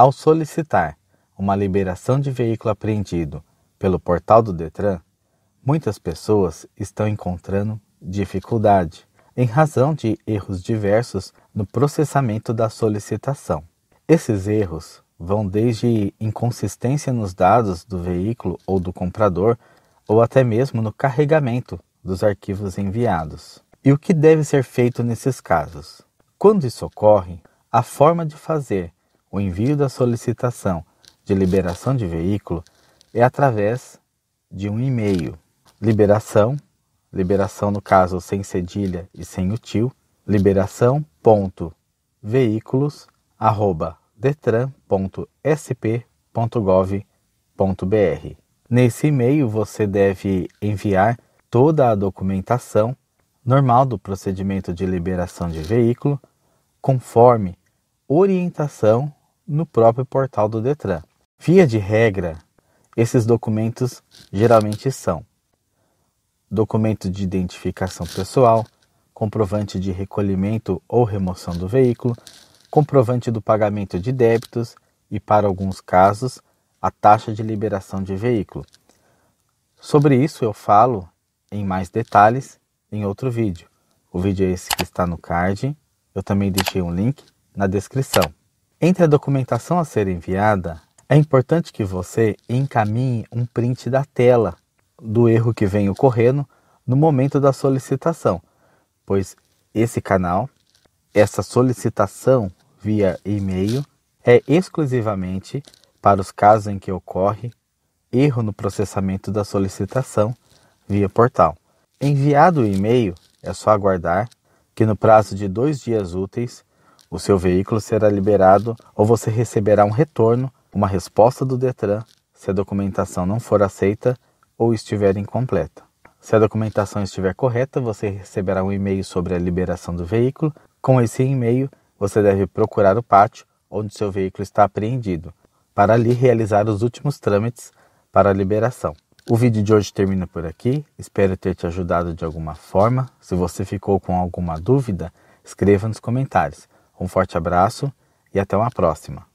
Ao solicitar uma liberação de veículo apreendido pelo portal do Detran, muitas pessoas estão encontrando dificuldade em razão de erros diversos no processamento da solicitação. Esses erros vão desde inconsistência nos dados do veículo ou do comprador, ou até mesmo no carregamento dos arquivos enviados. E o que deve ser feito nesses casos? Quando isso ocorre, a forma de fazer o envio da solicitação de liberação de veículo é através de um e-mail. Liberação, liberação no caso sem cedilha e sem o tio, liberação.veículos@detran.sp.gov.br. Nesse e-mail você deve enviar toda a documentação normal do procedimento de liberação de veículo, conforme orientação no próprio portal do Detran. Via de regra, esses documentos geralmente são documento de identificação pessoal, comprovante de recolhimento ou remoção do veículo, comprovante do pagamento de débitos e, para alguns casos, a taxa de liberação de veículo. Sobre isso eu falo em mais detalhes em outro vídeo. O vídeo é esse que está no card. Eu também deixei um link na descrição. Entre a documentação a ser enviada, é importante que você encaminhe um print da tela do erro que vem ocorrendo no momento da solicitação, pois esse canal, essa solicitação via e-mail, é exclusivamente para os casos em que ocorre erro no processamento da solicitação via portal. Enviado o e-mail, é só aguardar que no prazo de dois dias úteis o seu veículo será liberado ou você receberá um retorno, uma resposta do Detran se a documentação não for aceita ou estiver incompleta. Se a documentação estiver correta, você receberá um e-mail sobre a liberação do veículo. Com esse e-mail, você deve procurar o pátio onde seu veículo está apreendido, para ali realizar os últimos trâmites para a liberação. O vídeo de hoje termina por aqui. Espero ter te ajudado de alguma forma. Se você ficou com alguma dúvida, escreva nos comentários. Um forte abraço e até uma próxima.